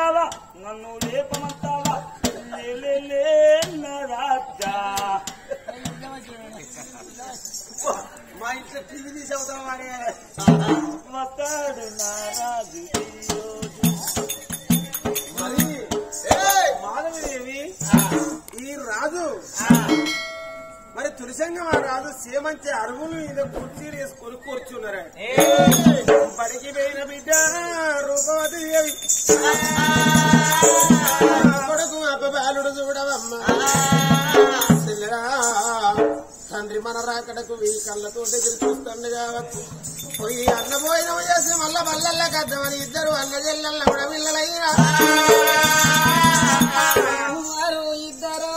లేవమంటావా నన్ను లేపమంటావా? రాజా మా ఇంట్లో టీవీ తీసి అవుతాం వాడే వస్తాడు నా రాజు. ఈరోజు. మరి మాధవదేవి. ఈ రాజు. మరి తులసంగం రాజు సేమంచే అరుగులు మీద కుర్చీలు వేసుకొని కూర్చున్నారు. బడికి పోయిన బిడ్డ రూపవతి దేవి కొడుకు అబ్బబాలుడు చూడవమ్మ. తండ్రి మన రాకడకు వీ కళ్ళతో ఎదురు చూస్తుండే కావచ్చు పోయి అన్న భోజనం చేసి మళ్ళా మల్లల్లా కద్దామని ఇద్దరు అన్న చెల్లెళ్ళ కూడా పిల్లలయ్యా వారు ఇద్దరు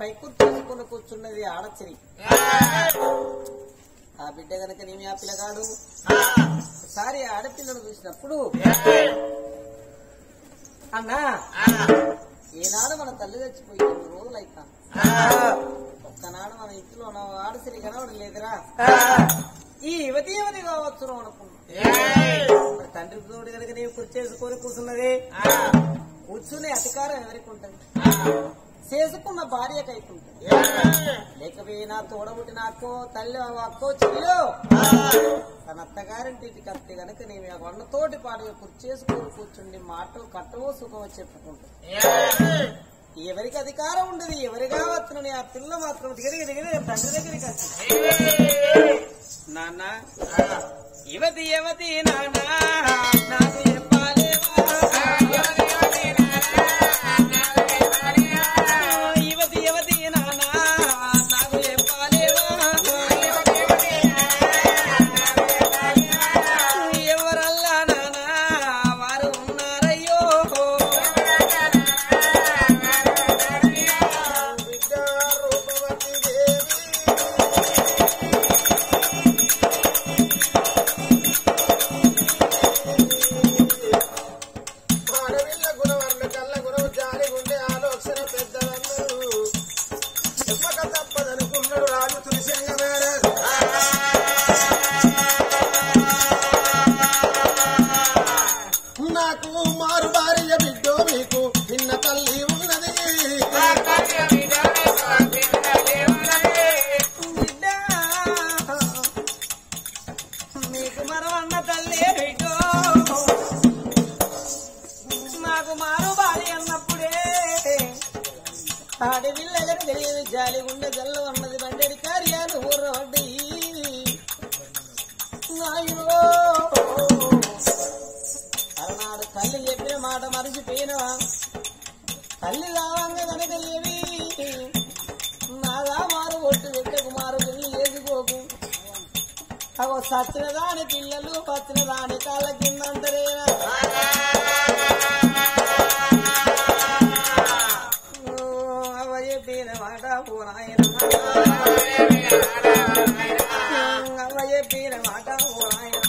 పక్క పొంటి కూర్చున్నది ఆడచిరి. ఆ బిడ్డ గనక నేమి ఆ పిల్లగాడు ఒకసారి ఆడపిల్లను చూసినప్పుడు అన్నా ఏనాడు మన తల్లి చచ్చిపోయి రెండు రోజులు అయితా ఒక్కనాడు మన ఇంట్లో ఉన్న ఆడసిరి కనబడలేదురా ఈ యువతి యువతి కావచ్చు అనుకుంటున్నా తండ్రి తోడు కనుక నీవు కుర్చేసుకొని కూర్చున్నది కూర్చునే అధికారం ఎవరికి ఉంటుంది? చేసుకున్న భార్యకి అయిపోతుంది లేకపోయినా తోడబుట్టిన అక్కో తల్లి అక్కో చెల్లిలో తన అత్తగారింటికి కత్తి గనుక నీవు ఆ వండతోటి పాటుగా కుర్చేసుకొని కూర్చుండి మాటో కట్టవో సుఖమో చెప్పుకుంటుంది. ఎవరికి అధికారం ఉండదు ఎవరి కావచ్చునని ఆ పిల్ల మాత్రం. దిగడి దిగడి తండ్రి దగ్గరికి వచ్చింది నాన్న యువతి యువతి నాన్న నాకు మారు భార్య బిడ్డో మీకు నిన్న తల్లి ఉన్నది. మీకు మరో అన్న తల్లి బిడ్డో. నాకు మారు భార్య అన్నప్పుడే ఆడపిల్లలకు తెలియదు జాలి అగో సచ్చిన దాని పిల్లలు పచ్చిన దాని కాళ్ళ కింద అంటారేనా పీన మాట పూరాయన అవయ్య పీన మాట పూరాయన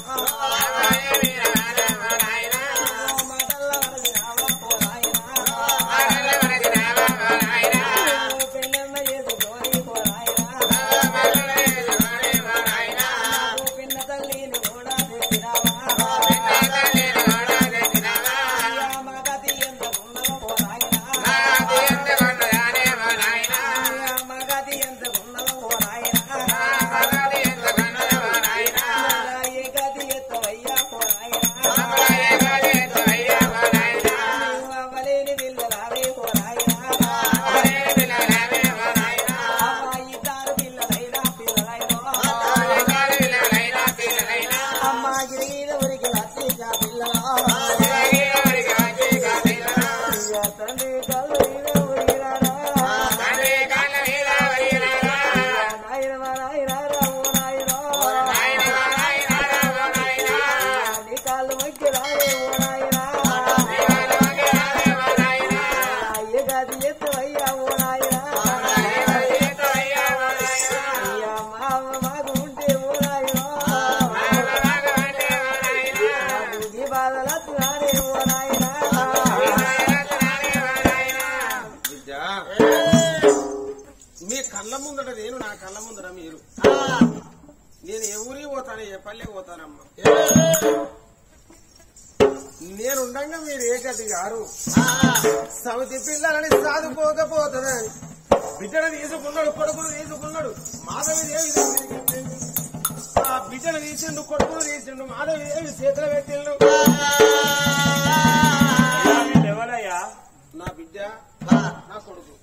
నా కొడుకు.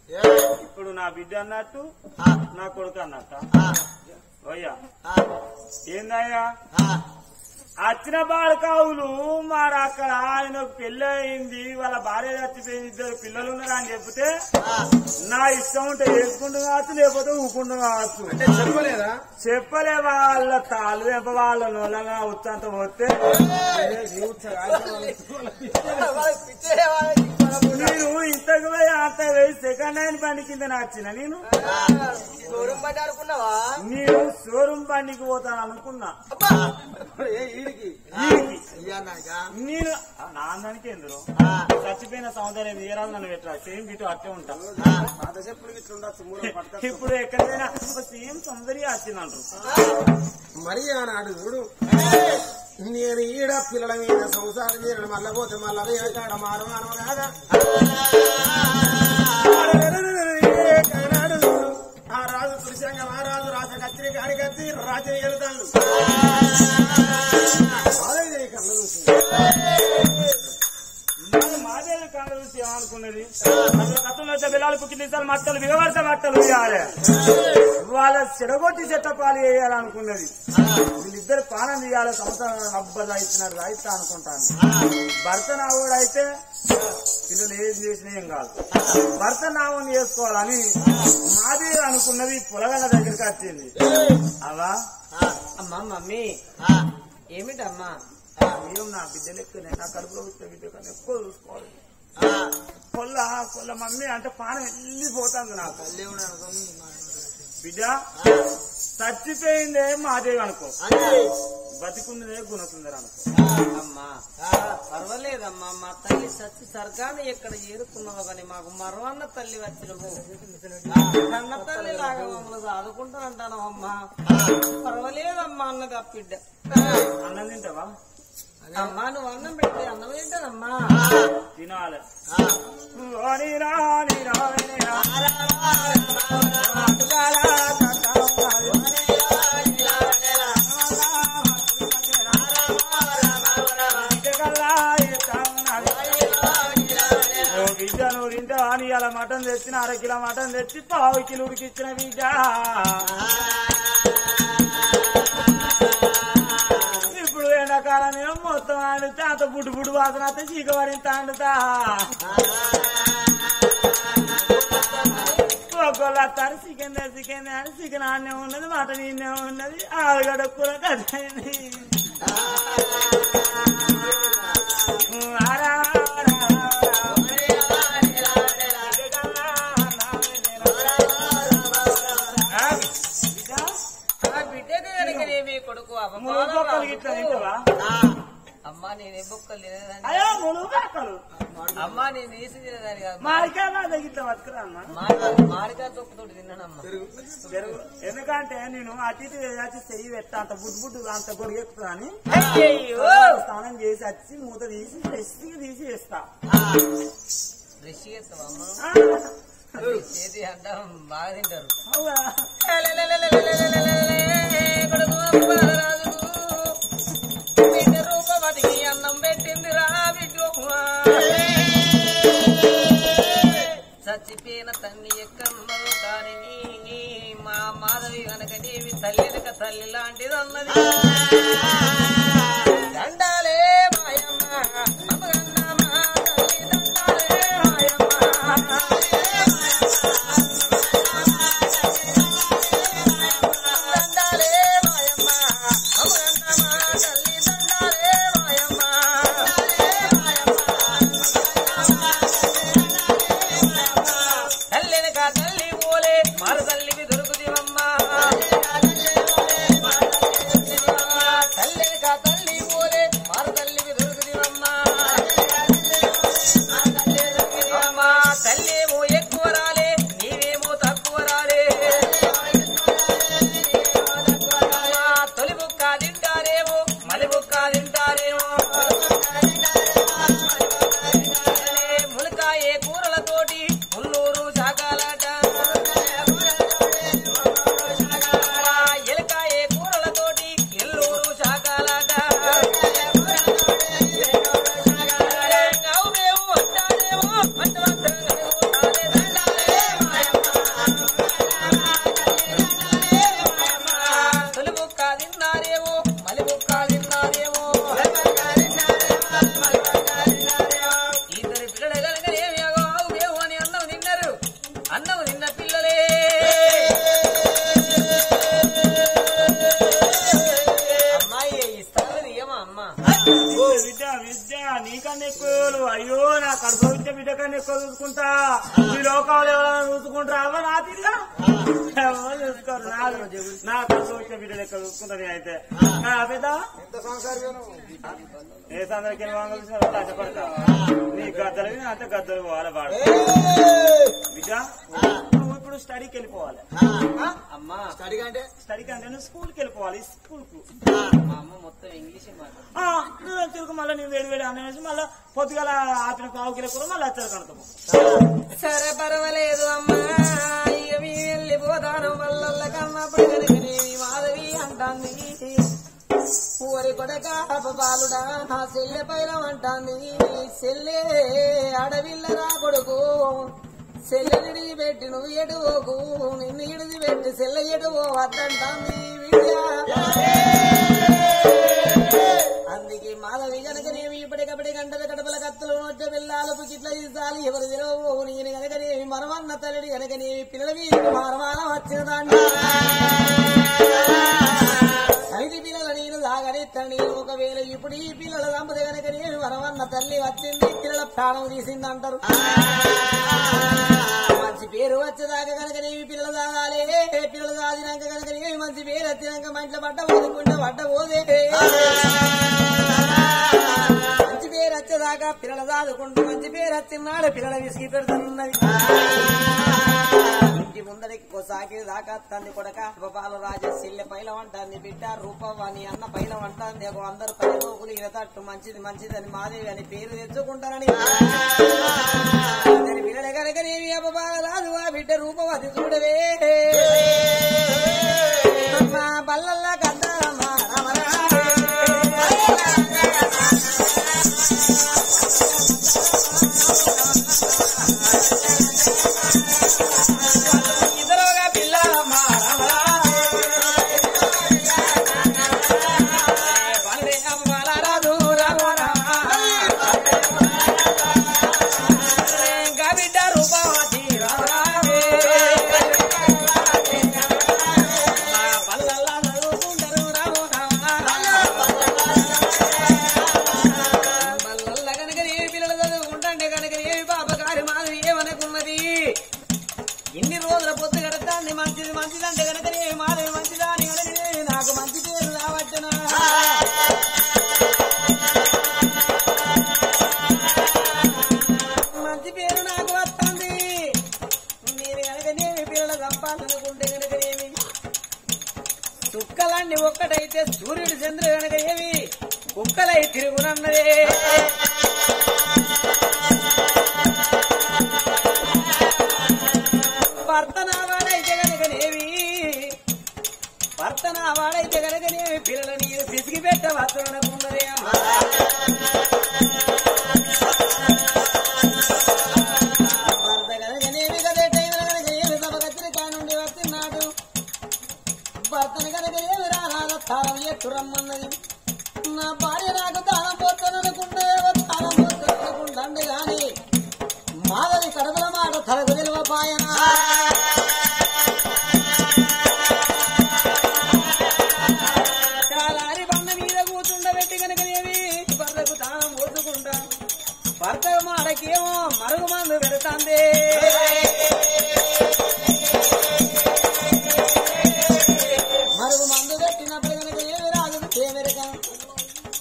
ఇప్పుడు నా బిడ్డ అన్నట్టు నా కొడుకు అన్నట్ట. అయ్యా ఏందయ్యా? వచ్చిన బాలకావులు మరి అక్కడ ఆయన పెళ్ళి అయింది వాళ్ళ భార్య చచ్చిపోయింది ఇద్దరు పిల్లలు ఉన్నారు అని చెప్తే నా ఇష్టం ఉంటే వేసుకుంటూ కావచ్చు లేకపోతే ఊకుంటూ కావచ్చు. చెప్పలేదా? చెప్పలే వాళ్ళ తాళ్ళు వెంప వాళ్ళ నోళ్ళగా ఉత్తంత పోతే నేను ఇంతకు పోయి అంత వేసి సెకండ్ హ్యాండ్ బండి కింద నచ్చిన నేను? దూరం పట్టి అనుకున్నావా? నేను షోరూమ్ బండికి పోతాను అనుకున్నా. నేను నా అందరికి ఎందుకు చచ్చిపోయిన సౌందర్యం తీయరాదు నన్ను పెట్టరా? సేమ్ బిటు అట్టే ఉంటా. ఇప్పుడు ఎక్కడైనా సేమ్ సౌందర్యం వచ్చిందంటారు మరి ఆనాడు చూడు నేను ఈడ పిల్లల మీద సంసారం చేయడం మళ్ళా పోతే మళ్ళా వేటాడ ఆ రాజు ఆనాడు ఆ రాజు పురుషంగా రాజ కత్తిరి కాడి కత్తి రాజు వెళ్తాను అసలు గతంలో అయితే మట్టలు బట్టలు వేయాలి వాళ్ళ చెడగొట్టి చెట్టపాలు వేయాలనుకున్నది. వీళ్ళిద్దరు పానం తీయాలి సంవత్సరం అబ్బదా ఇచ్చినారు రాయిస్తా అనుకుంటాను. భర్త నావుడు అయితే పిల్లలు ఏది చేసినా ఏం కాదు. భర్త నావుని చేసుకోవాలని మాది అనుకున్నది పొలగల దగ్గరికి వచ్చింది. అవా అమ్మా మమ్మీ. ఏమిటమ్మా? మీరు నా బిడ్డ లెక్కనే నా కడుపులో వచ్చిన బిడ్డ కన్నా ఎక్కువ చూసుకోవాలి. కొల్ల కొల్ల మమ్మీ అంటే పానం వెళ్ళిపోతుంది నాకు. బిడ్డ చచ్చిపోయిందే మాదేవి అనుకో. బతికున్నదే గుణసుందర అనుకో. అమ్మా. పర్వాలేదమ్మా మా తల్లి సచ్చి సర్గాన్ని ఎక్కడ చేరుకున్నావు కానీ మాకు మరవన్న తల్లి వచ్చినవు కన్న తల్లి లాగా మమ్మల్ని చదువుకుంటానంటాను అమ్మా పర్వాలేదమ్మా అన్నది ఆ బిడ్డ. అన్నం తింటావా? అమ్మా నువ్వు అన్నం పెడితే అన్నం ఏంటనమ్మా తినాలి ఓని రాని రాని రా. బిడ్డకల్లా ఎత్తా ఉన్నది. ఓ బిడ్డ నువ్వు తింటావా అని ఇలా మటన్ తెచ్చిన అర కిలో మటన్ తెచ్చి పావు కిలో ఉడికిచ్చిన బిడ్డ ఇప్పుడు మొత్తం ఆడితే అంత బుడ్డు బుడ్డు వాసన అంతా చీక పడింత ఆడుతా ఒకళ్ళు వస్తారు చికెన్ చికెన్ అని చికెన్ ఆడనే ఉన్నది మటన్ ఈయనే ఉన్నది ఆలుగడ్డ కూర కట్టయింది ఆరా, కొడుకు ములుగు బొక్కలు గిట్ల తింటావా? అమ్మా నేనే బొక్కలు తినేదాన్ని అయ్యో ములుగు బొక్కలు అమ్మా నేను వేసి తినేదాన్ని కాదు మాడికాయ తగ్గిట్ల బతుకురా అన్న మామిడి- మామిడికాయ తొక్కుతోటి తిన్నానమ్మా పెరుగు. ఎందుకంటే నేను అటు ఇటు చెయ్యి పెట్టా అంత బుడ్డు బుడ్డు అంత గొడిగెక్కుతా అని స్నానం చేసి వచ్చి మూత తీసి ఫ్రెష్ తీసి వేస్తా బ్రష్ చేస్తావా అమ్మ ఆ, చేతి అడ్డం బాగా తింటారు చచ్చిపోయిన తల్లి ఎక్కన్నో దానిని మా మాధవి కనుక నీవి తల్లి తల్లి లాంటిది నేను అయితే. సంసారం ఏ సందరికి ఆశపడతా నీ గద్దలు విని అంతే గద్దలు పోవాలి వాడు. నువ్వు ఇప్పుడు స్టడీకి వెళ్ళిపోవాలి. అమ్మా. స్టడీ అంటే? స్టడీకి అంటే నువ్వు స్కూల్కి వెళ్ళిపోవాలి స్కూల్కు. అమ్మ మొత్తం ఇంగ్లీష్ మాట ఆ, నువ్వు తిరుగు మళ్ళీ నేను వేడి వేడి అన్నం వేసి మళ్ళీ పొద్దుగల ఆపిన పావు కిలో కూర మళ్ళీ వచ్చారు కడతాము సరే పర్వాలేదు అమ్మా. మాధవి మీ వల్ల మల్లల్ల కన్నప్పుడు మాధవి అంటాంది ఊరి కొడక బాలుడా నా చెల్లె పైన అంటాంది సెల్లె అడవిల్ల రా కొడుకు. సెల్లెనిడి పెట్టి నువ్వు ఎడువోకు నిన్ను ఇడిది పెట్టి సెల్ల ఎడువో వద్దంటాంది విద్య. అందుకే మాధవి కనుకనేమి ఇప్పటికప్పటి గంటల కడపల కత్తులు నొట్టె పిల్లలు పుకిట్ల ఇస్తాలి ఎవరు తెలవు నేను కనుకనేమి మరమన్న తల్లి కనుకనేమి పిల్లల మీద మారమానం వచ్చిన దాన్ని? ఐదు పిల్లల నేను సాగనెత్తాను నేను ఒకవేళ ఇప్పుడు ఈ పిల్లల సంపద కనుకనేమి వరవన్న తల్లి వచ్చింది పిల్లల ప్రాణం తీసింది అంటారు మంచి పేరు వచ్చేదాకా కనుకనేమి పిల్లలు తాగాలి పిల్లలు తాగినాక నీవి మంచి పేరు వచ్చినాక మా ఇంట్లో పడ్డ పోదుకుంటే పడ్డ పోదే మంచి పేరు వచ్చేదాకా పిల్లలు దాదుకుంటూ మంచి పేరు వచ్చినాడు పిల్లల విసిగి పెడుతున్నది ఇంటి ముందరికి సాకి దాకా తంది కొడక. గోపాల రాజ సిల్లె పైల వంటాంది బిడ్డ రూపవాణి అన్న పైల ఒక అందరు రోగులు ఇరతట్టు మంచిది మంచిది అని మాదేవి అని పేరు తెచ్చుకుంటారని. పిల్లల కనుకనేవి అపబాల రాదు ఆ బిడ్డ రూపవతి చూడవే. అమ్మ బల్లల్లా కుక్కలై తిరుగునన్నదే భర్త నా వాడైతే కనుకనేమి భర్త నా నీరు పిసికి పెట్టవచ్చు అమ్మా.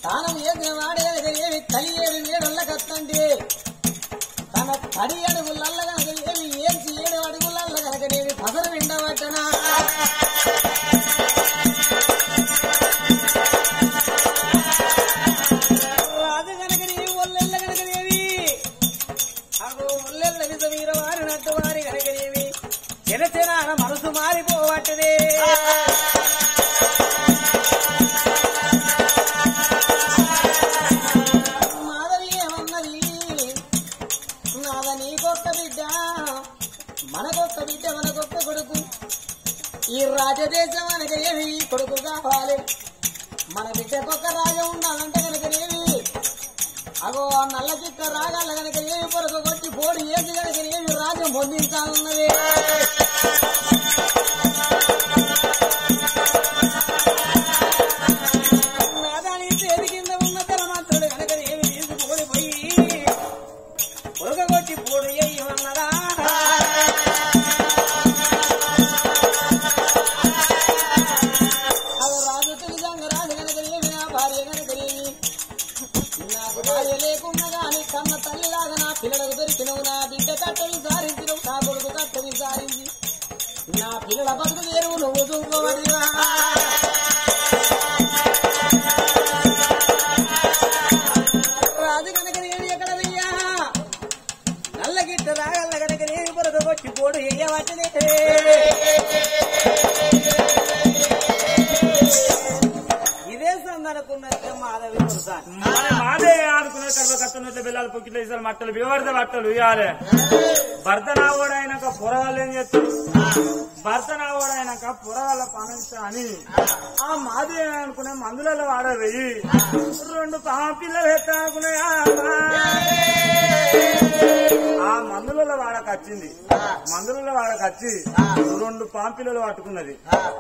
తానం ఏదిన వాడే కనుక ఏమి తల్లి ఏడు నీడల్ల కత్తండి తన మట్టలు వివరిత బట్టలు ఇవ్వాలి భర్త నావోడు అయినాక పొరగాళ్ళు ఏం చేస్తారు భర్త నావోడు అయినాక పొరగాళ్ళ ఆ మాదే అనుకునే మందులలో వాడవేయి. రెండు పిల్లలు ఎత్తాకున్నాయా ఆ మందులలో వాడకచ్చింది మందులలో వాడకచ్చి రెండు పాంపిల్లలు పట్టుకున్నది.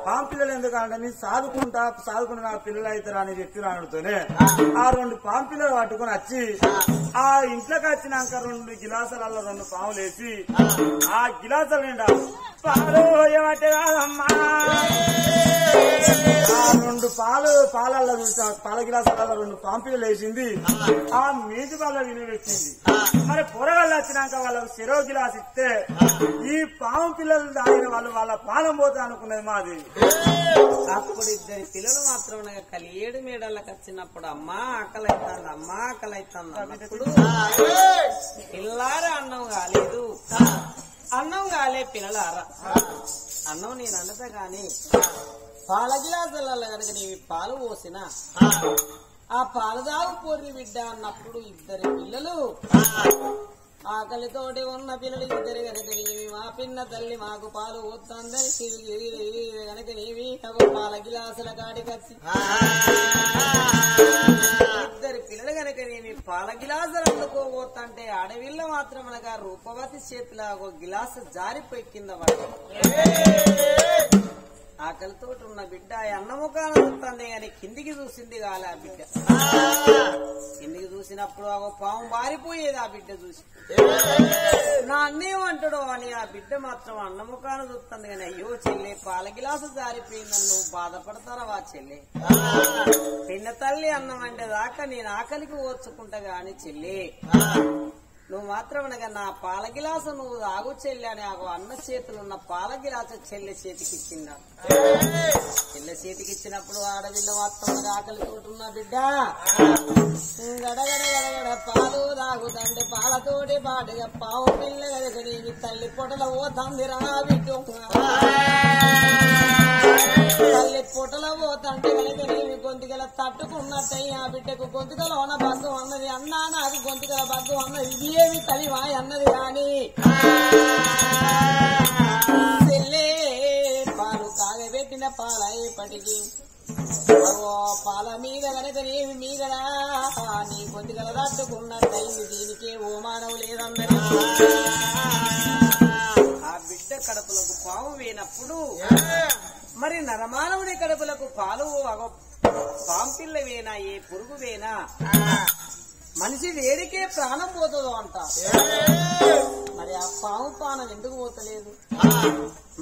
పాంపిల్లలు ఎందుకంటే నేను సాదుకుంటా సాదుకుంటా నా పిల్లలు అవుతారా అని చెప్పి రానుతోనే ఆ రెండు పాంపిల్లలు పట్టుకుని వచ్చి ఆ ఇంట్లోకి వచ్చినాక రెండు గిలాసాలలో రెండు పాములు వేసి ఆ గిలాసాలు నిండా పాలు కాదమ్మా. ఆ రెండు పాలు పాలల్లో చూసా పాల గిలాసాలలో రెండు పాంపిల్లలు వేసింది ఆ. మీది వాళ్ళ విలువ పెట్టింది. మరి పొరగాళ్ళు వచ్చినాక వాళ్ళకు చెరో గిలాస్ ఇస్తే ఈ పాము పిల్లలు తాగిన వాళ్ళు వాళ్ళ పాలం పోతా అనుకున్నది మాది. అప్పుడు ఇద్దరి పిల్లలు మాత్రం కలియేడు మేడలకు వచ్చినప్పుడు అమ్మా ఆకలైతుంది అమ్మా ఆకలైతుంది అన్నప్పుడు పిల్లారా అన్నం కాలేదు. అన్నం కాలే పిల్లలారా. అన్నం నేను అనత గాని పాల గిలాసులలో కనుక నీవి పాలు పోసిన ఆ పాలు దాగు బిడ్డ అన్నప్పుడు ఇద్దరు పిల్లలు ఆకలితోటి ఉన్న పిల్లలు ఇద్దరు కనుక నీవి మా పిన్న తల్లి మాకు పాలు పోతుందని కనుక నీవి పాల గిలాసుల కాడికొచ్చి గనక నేను పాల గిలాసులు అందుకోబోతుంటే అడవిలో మాత్రం అనగా రూపవతి చేతిలో ఒక గిలాసు జారిపోయి కింద పడ్డ ఆకలితో ఉన్న బిడ్డ ఆ అన్నముఖాన చూస్తుంది కానీ కిందికి చూసింది కాలే ఆ బిడ్డ. కిందికి చూసినప్పుడు ఆ పాము మారిపోయేది ఆ బిడ్డ చూసి. నా అన్నేం అంటాడు అని ఆ బిడ్డ మాత్రం అన్నముఖాన చూస్తుంది కానీ అయ్యో చెల్లె పాల గిలాసు జారిపోయిందని నువ్వు బాధపడతారా చెల్లె? పిన్న తల్లి అన్నం అంటే దాకా నేను ఆకలికి ఓర్చుకుంటా గాని చెల్లి నువ్వు మాత్రం అనగా నా పాల గిలాసు నువ్వు తాగు చెల్లి అని ఆ అన్న చేతులు ఉన్న పాల గిలాసు చెల్లె చేతికి ఇచ్చిందా? చెల్లె చేతికి ఇచ్చినప్పుడు ఆడపిల్ల మాత్రం ఆకలి ఆకలితో బిడ్డ. గడగడ గడగడ పాలు తాగుతంటే పాలతోటి పాటుగా పావు పిల్ల కనుక తల్లి పొటల ఓ తందిరా బిడ్డ తల్లి పుట్టల పోతంటే కనుక గొంతుగల తట్టుకున్నట్టయి ఆ బిడ్డకు. గొంతుకలోన బగ్గం అన్నది అన్నా నాకు గొంతుగల బగ్గు అన్నది. ఇది ఏమి తలివా అన్నది కాని పాలు కాగబెట్టిన పాలయ్యేపటికి పాల మీద కనుక మీదరా నీ గొంతుగల తట్టుకున్నట్టయింది. దీనికే ఓ మానవు లేదన్నది. ఆ బిడ్డ కడుపులకు పాము వేనప్పుడు మరి నరమానవుని కడుపులకు పాలు పాంపిల్ల వేనా ఏ పురుగు వేనా? మనిషి వేడికే ప్రాణం పోతుందో అంట. మరి ఆ పాము పానం ఎందుకు పోతలేదు?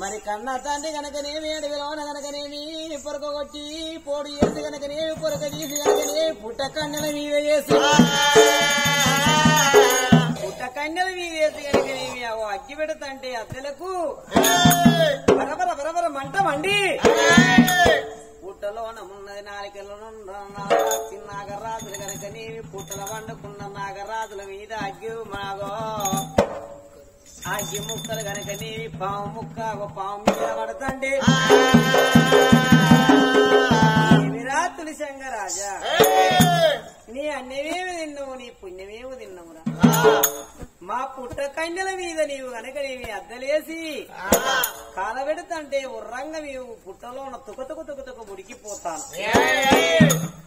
మరి కన్న తండ్రి గనకనేమి అడవిలోన గనకనేమి పొరక కొట్టి పోడు చేసి గనకనేమి పొరక తీసి గనకనేమి పుట్ట కన్నెల మీద వేసి. పుట్ట కన్నెల మీద వేసి గనకనేమి అగో అగ్గి పెడతంటే అద్దెలకు బరబర బరబర మంట మండి పుట్టలోన ఉన్నది నాలికలోన నాగరాజులు కనుక నీవి పుట్టల వండుకున్న నాగరాజుల మీద అగ్గి మాగో. అగ్గి ముక్కలు కనుక నీవి పాము ముక్క పాము మీద పడతండి. తులిసంగ రాజా నీ అన్నమేమి తిన్నావు నీ పుణ్యమేమి తిన్నావురా. మా పుట్ట కన్యల మీద నీవు గనక నీవి అద్దలేసి కాలబెడుతంటే ఉర్రంగ నీవు పుట్టలో ఉన్న తుక తుక తుక తుక ఉడికిపోతాను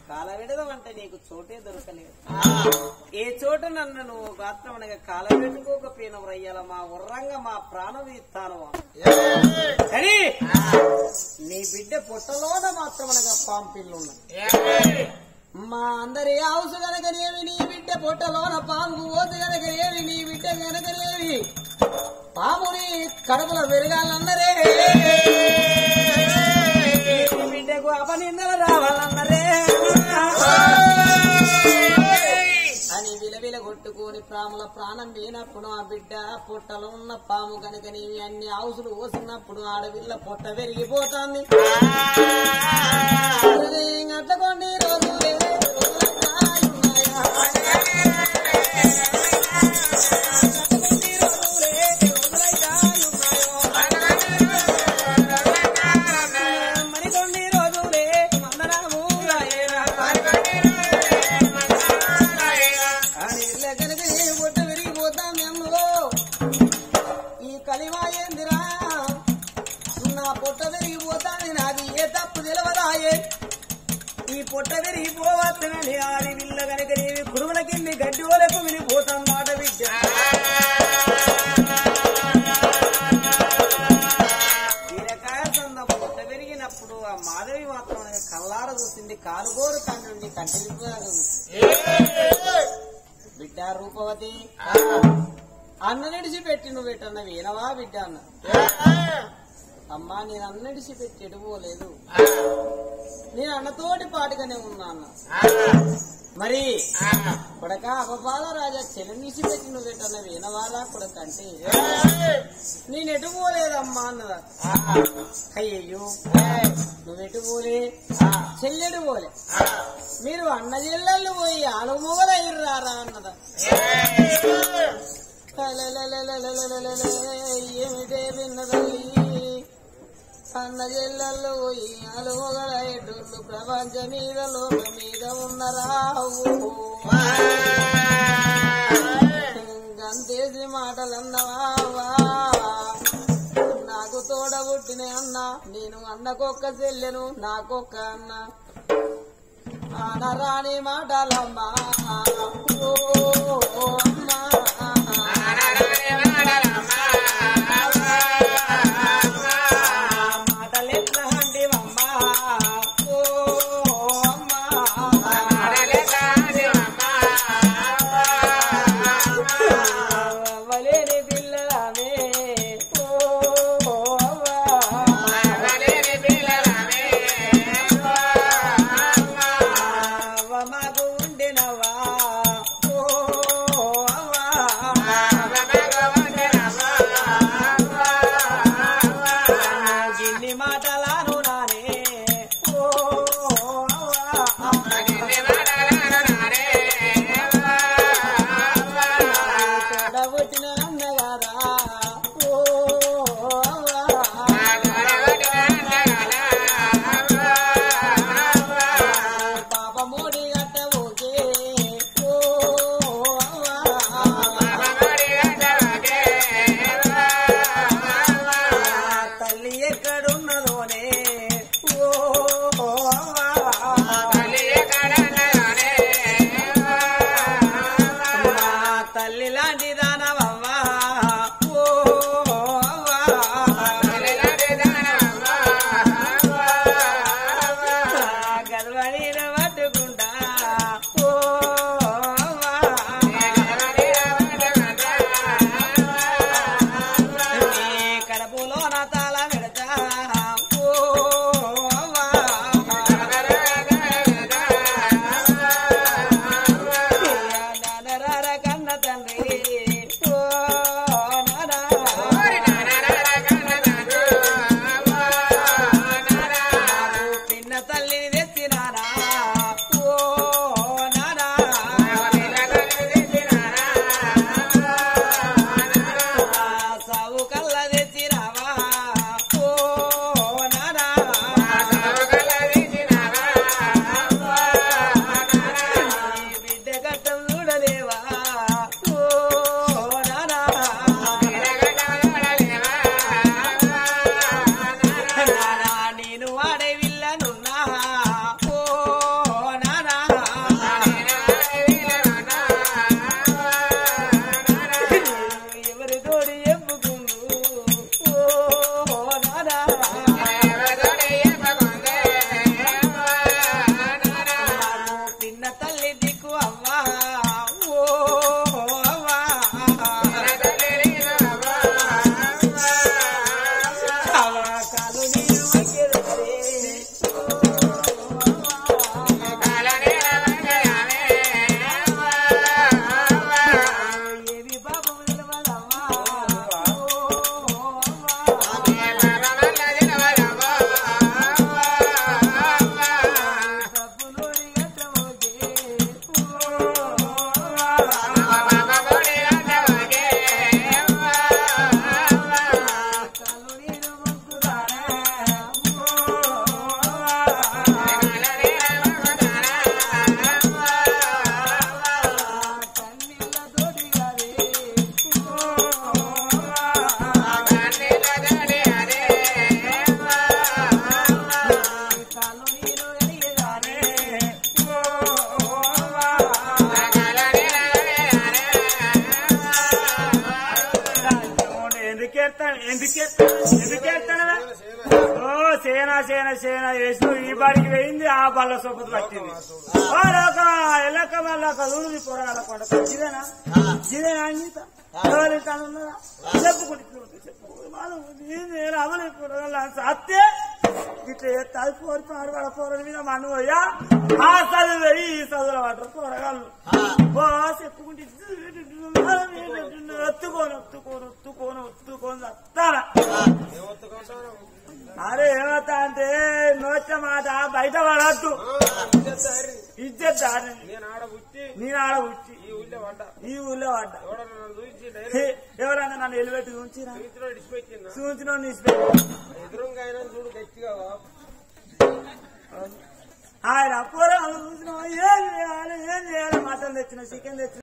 కాలబెడదాం అంటే నీకు చోటే దొరకలేదు. ఏ చోట నన్ను నువ్వు మాత్రం అనగా కాలబెట్టుకోకపోయినవు రయ్యాల మా ఉర్రంగ మా ప్రాణం ఇస్తాను నీ బిడ్డ పుట్టలోన మాత్రం అనగా పాంపిల్లున్నాయి మా అందరి హౌస్ గనకనేవి నీ బిడ్డ పొట్టలోన పాము ఓసు గనకనేవి నీ బిడ్డ గనకనేవి పాముని కడుపులో పెరగాలన్నరే. బిడ్డకు అపనిందలు రావాలన్నరే. అని విలవిల కొట్టుకొని ప్రాముల ప్రాణం పోయినప్పుడు ఆ బిడ్డ పొట్టలో ఉన్న పాము కనుక నీవి అన్ని హౌసులు పోసినప్పుడు ఆడవిల్ల పొట్ట పెరిగిపోతుంది అట్లకోండి రోజు ఎడుకోలేదు నేను అన్నతోటి పాటుగానే ఉన్నా అన్న మరి కొడక అపపాల రాజా నిలిచి పెట్టి నువ్వు పెట్టన్న వీనవారా కొడక అంటే? నేను ఎటు పోలేదమ్మా అన్నదా? అయ్యయ్యో. నువ్వెటు పోలే? చెల్లెడు పోలే. మీరు అన్న చెల్లెళ్ళు పోయి అలుమూలయ్యారా అన్నదా? ఏమిటే విన్నదల్లి అన్న జిల్లల్లో పోయి ఎటు ప్రపంచ మీద లోక మీద ఉన్నరావు గంతేసి మాటలన్నవా నాకు తోడ పుట్టిన అన్న నేను అన్నకొక్క చెల్లెను నాకొక్క అన్న. అనరాని మాటలమ్మా. ఎందుకేస్తాను ఎందుకేస్తాను ఎందుకెత్తాను ఓ సేన సేన సేన వేసి ఈ బాడికి వేయింది ఆ బల్ల సొప్పతి పట్టింది. ఓ లోక ఎలక మళ్ళక ఊరి పొరగాల కొండ ఇదేనా ఇదేనా అంగీత ఎవరి తనున్నదా చెప్పుకుంటే చెప్పు నేను అమలు పొరగాల సత్తే ఇట్లా ఎత్తాది పోరు పాడుపడ పోరల మీద మన్ను పోయా ఆ చదువు వెయ్యి ఈ చదువుల పడరు పోరగాళ్ళు చెప్పుకుంటే ఒత్తుకోను ఒత్తుకోను ఒత్తుకోను ఒత్తుకోను వస్తానా అరే ఏమవుతా అంటే నోచ మాట బయట పడద్దు. దాని నేను ఆడ వచ్చి ఈ ఊళ్ళో పడ్డా ఎవరన్నా నన్ను ఇడిచిపెట్టిందా చూంచిన గట్టిగా ఆయన అప్పుడు చూసిన ఏం చేయాలి ఏం చేయాలి? మటన్ తెచ్చిన చికెన్ తెచ్చిన.